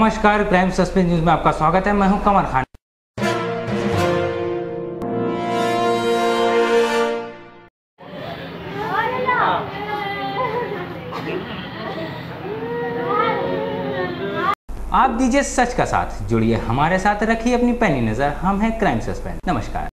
नमस्कार crime suspense news में आपका स्वागत है। मैं हूँ कमर खान। आप दीजिए सच का साथ, जुड़िए हमारे साथ, रखिए अपनी पैनी नज़र। हम हैं क्राइम सस्पेंस नमस्कार।